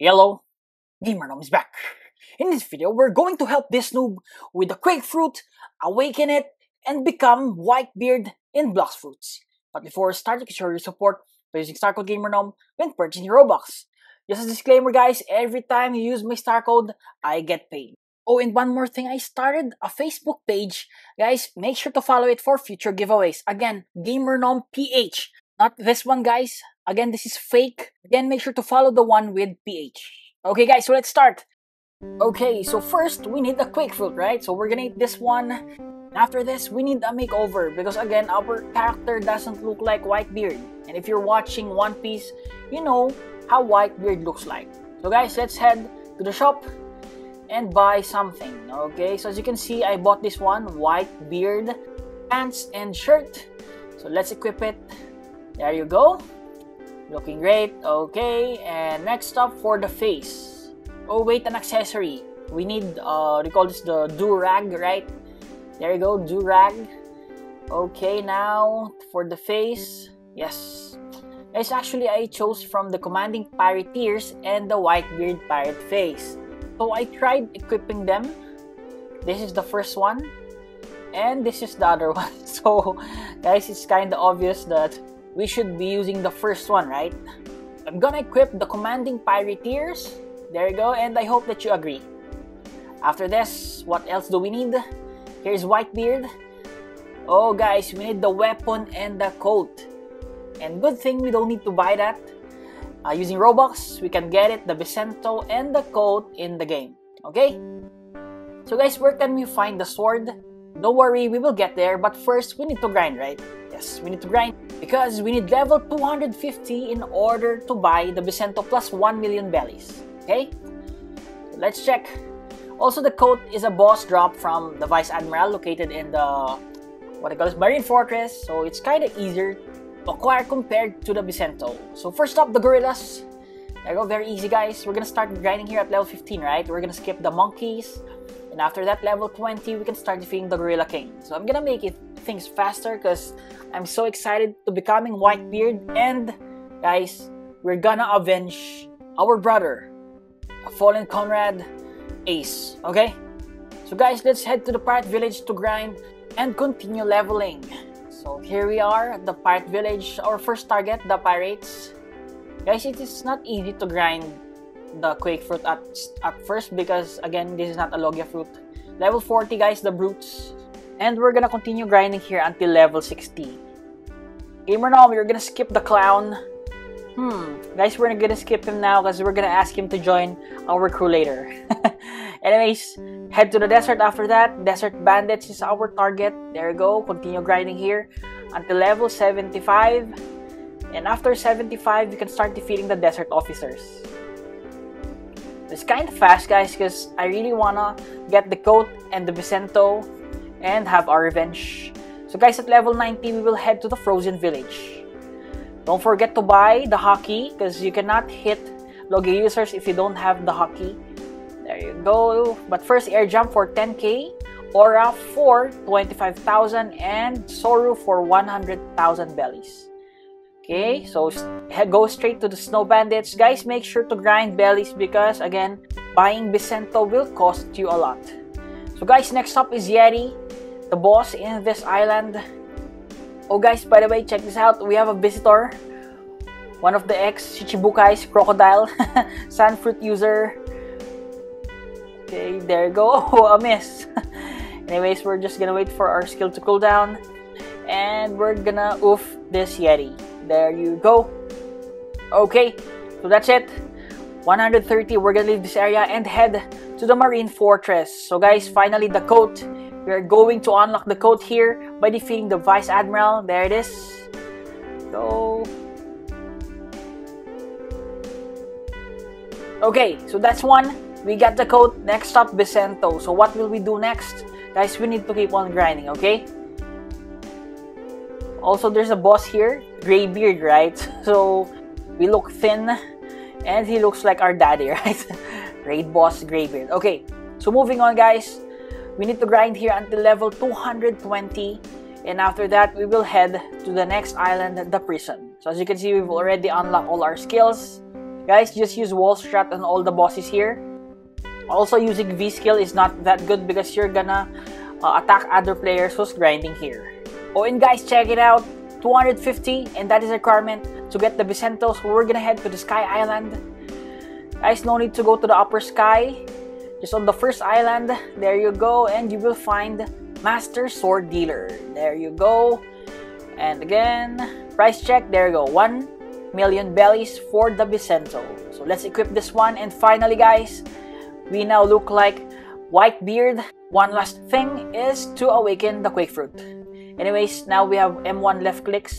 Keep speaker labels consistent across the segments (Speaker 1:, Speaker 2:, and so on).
Speaker 1: Hello, GamerNom is back. In this video, we're going to help this noob with the Quake Fruit, awaken it, and become Whitebeard in Blox Fruits. But before we start, you show your support by using Star Code GamerNom when purchasing your Robux. Just a disclaimer guys, every time you use my Star Code, I get paid. Oh, and one more thing, I started a Facebook page. Guys, make sure to follow it for future giveaways. Again, GamerNom PH. Not this one, guys. Again, this is fake. Again, make sure to follow the one with PH. Okay, guys, so let's start. Okay, so first, we need the Quake Fruit, right? So we're gonna eat this one. After this, we need a makeover because again, our character doesn't look like Whitebeard. And if you're watching One Piece, you know how Whitebeard looks like. So guys, let's head to the shop and buy something. Okay, so as you can see, I bought this one, Whitebeard pants and shirt. So let's equip it. There you go. Looking great. Okay, and next up for the face. Oh wait, an accessory. We need, uh, we call this the do-rag, right? There you go, do-rag. Okay, now for the face. Yes. Guys, actually, I chose from the Commanding Pirateers and the Whitebeard Pirate face. So I tried equipping them. This is the first one. And this is the other one. So, guys, it's kind of obvious that we should be using the first one, right? I'm gonna equip the Commanding Pirateers. There you go, and I hope that you agree. After this, what else do we need? Here's Whitebeard. Oh guys, we need the weapon and the coat. And good thing we don't need to buy that. Uh, using Robux, we can get it, the Bisento and the coat in the game. Okay? So guys, where can we find the sword? Don't worry, we will get there, but first we need to grind, right? Yes, we need to grind because we need level 250 in order to buy the Bisento plus 1 million bellies. Okay? Let's check. Also, the coat is a boss drop from the Vice Admiral located in the what I call this Marine Fortress, so it's kind of easier to acquire compared to the Bisento. So first up, the Gorillas. There you go, very easy guys. We're gonna start grinding here at level 15, right? We're gonna skip the monkeys, and after that, level 20, we can start defeating the Gorilla King. So I'm gonna make it things faster because I'm so excited to becoming Whitebeard. And guys, we're gonna avenge our brother, a fallen Conrad Ace. Okay? So guys, let's head to the pirate village to grind and continue leveling. So here we are at the pirate village. Our first target, the pirates. Guys, it is not easy to grind the Quake fruit at, at first because again, this is not a Logia fruit. Level 40 guys, the brutes. And we're gonna continue grinding here until level 60. Gamer Nom, you're gonna skip the clown. Hmm, guys, we're gonna skip him now because we're gonna ask him to join our crew later. Anyways, head to the desert after that. Desert Bandits is our target. There you go. Continue grinding here until level 75. And after 75, you can start defeating the desert officers. It's kind of fast, guys, because I really wanna get the coat and the Bisento and have our revenge. So guys, at level 90, we will head to the Frozen Village. Don't forget to buy the Haki because you cannot hit Logi users if you don't have the Haki. There you go. But first, air jump for 10k, Aura for 25,000, and Soru for 100,000 bellies. Okay, so go straight to the Snow Bandits. Guys, make sure to grind bellies because, again, buying Bisento will cost you a lot. So guys, next up is Yeti, the boss in this island. Oh guys, by the way, check this out. We have a visitor. One of the ex-Shichibukai's crocodile, Sunfruit user. Okay, there you go. Oh, a miss. Anyways, we're just gonna wait for our skill to cool down. And we're gonna oof this Yeti. There you go. Okay, so that's it. 130, we're gonna leave this area and head to the Marine Fortress. So guys, finally the coat. We're going to unlock the code here by defeating the Vice Admiral. There it is. Go. Okay, so that's one. We got the code. Next up, Bisento. So what will we do next? Guys, we need to keep on grinding, okay? Also, there's a boss here. Graybeard, right? So, we look thin. And he looks like our daddy, right? Raid boss Graybeard. Okay, so moving on, guys. We need to grind here until level 220. And after that, we will head to the next island, the prison. So as you can see, we've already unlocked all our skills. Guys, just use wall strat on all the bosses here. Also, using V skill is not that good because you're gonna uh, attack other players who's grinding here. Oh, and guys, check it out. 250, and that is a requirement to get the Bisento. So we're gonna head to the Sky Island. Guys, no need to go to the upper sky. Just on the first island, there you go, and you will find Master Sword Dealer. There you go. And again, price check, there you go. 1 million bellies for the Bisento. So let's equip this one. And finally, guys, we now look like Whitebeard. One last thing is to awaken the Quake Fruit. Anyways, now we have M1 left clicks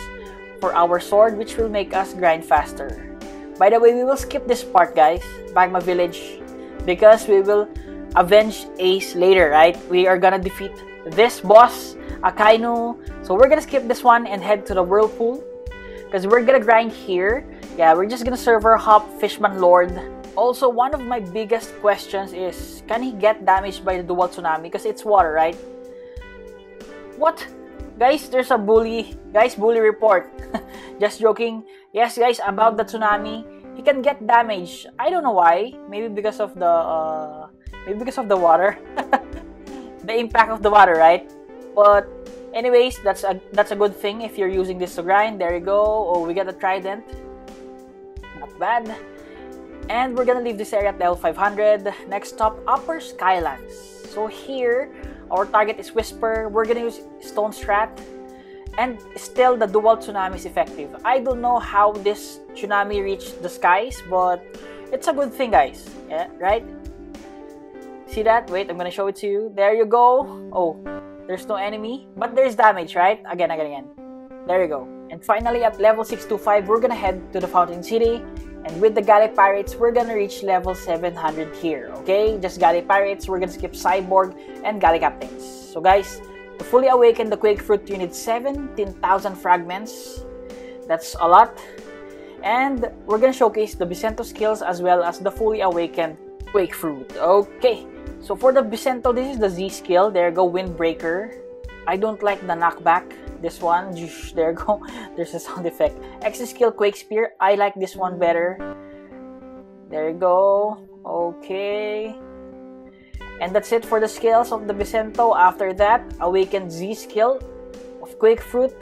Speaker 1: for our sword, which will make us grind faster. By the way, we will skip this part, guys, Magma Village, because we will avenge Ace later, right? We are gonna defeat this boss, Akainu. So we're gonna skip this one and head to the Whirlpool, because we're gonna grind here. Yeah, we're just gonna server hop Fishman Lord. Also, one of my biggest questions is, can he get damaged by the dual tsunami? Because it's water, right? What? Guys, there's a bully. Guys, bully report. Just joking. Yes, guys, about the tsunami, he can get damage. I don't know why. Maybe because of the uh, maybe because of the water. the impact of the water, right? But anyways, that's a that's a good thing if you're using this to grind. There you go. Oh, we got a trident. Not bad. And we're gonna leave this area at level 500. Next stop, Upper Skylands. So here, our target is Wysper. We're gonna use Stone Strat. And still, the dual tsunami is effective. I don't know how this tsunami reached the skies, but it's a good thing, guys. Yeah, right? See that? Wait, I'm gonna show it to you. There you go. Oh, there's no enemy, but there's damage, right? Again, again, again. There you go. And finally, at level 625, we're gonna head to the Fountain City. And with the Galley Pirates, we're gonna reach level 700 here, okay? Just Galley Pirates, we're gonna skip Cyborg and Galley Captains. So guys, to fully awaken the Quake Fruit, you need 17,000 fragments. That's a lot. And we're gonna showcase the Bisento skills as well as the fully awakened Quake Fruit. Okay, so for the Bisento, this is the Z skill. There go Windbreaker. I don't like the knockback this one there go there's a sound effect x skill quake spear i like this one better there you go okay and that's it for the skills of the Bisento. After that awakened z skill of quake fruit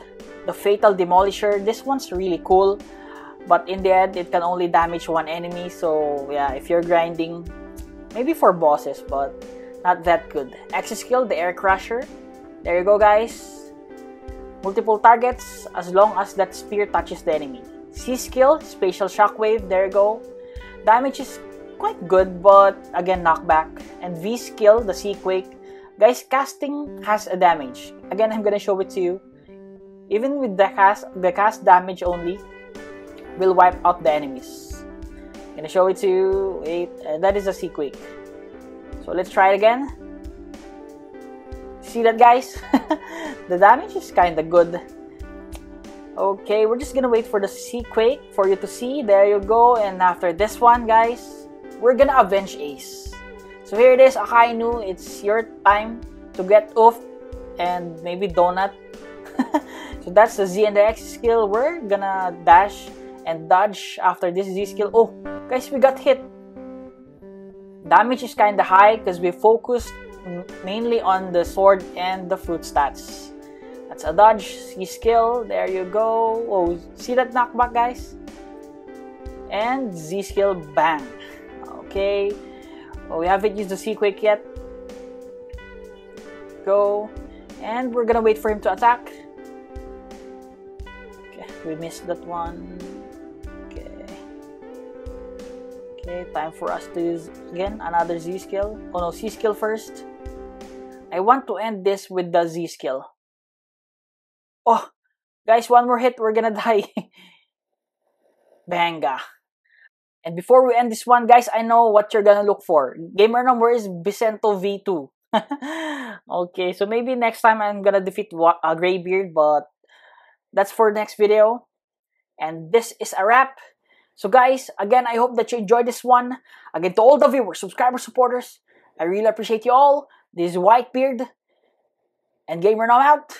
Speaker 1: the fatal demolisher. This one's really cool but in the end it can only damage one enemy. So yeah if you're grinding maybe for bosses but not that good. X skill the air crusher. There you go guys. Multiple targets as long as that spear touches the enemy. C skill, Spatial Shockwave, there you go. Damage is quite good, but again, knockback. And V skill, the Sea Quake. Guys, casting has a damage. Again, I'm gonna show it to you. Even with the cast, the cast damage only will wipe out the enemies. I'm gonna show it to you. Wait, uh, that is a Sea Quake. So let's try it again. See that, guys? the damage is kinda good. Okay, we're just gonna wait for the sea quake for you to see. There you go. And after this one, guys, we're gonna avenge Ace. So here it is, Akainu. It's your time to get off and maybe Donut. so that's the Z and the X skill. We're gonna dash and dodge after this Z skill. Oh, guys, we got hit. Damage is kinda high because we focused mainly on the sword and the fruit stats. That's a dodge, Z skill, there you go. Oh, see that knockback, guys? And Z skill, bang. Okay. We haven't used the Sea Quake yet. Go. And we're gonna wait for him to attack. Okay, we missed that one. Okay. Okay, time for us to use again another Z skill. Oh no, C skill first. I want to end this with the Z skill. Oh, guys, one more hit, we're gonna die. Banga. And before we end this one, guys, I know what you're gonna look for. Gamer number is Bisento V2. okay, so maybe next time I'm gonna defeat a uh, Graybeard, but that's for next video. And this is a wrap. So guys, again, I hope that you enjoyed this one. Again, to all the viewers, subscribers, supporters, I really appreciate you all. This is Whitebeard, and GamerNom out.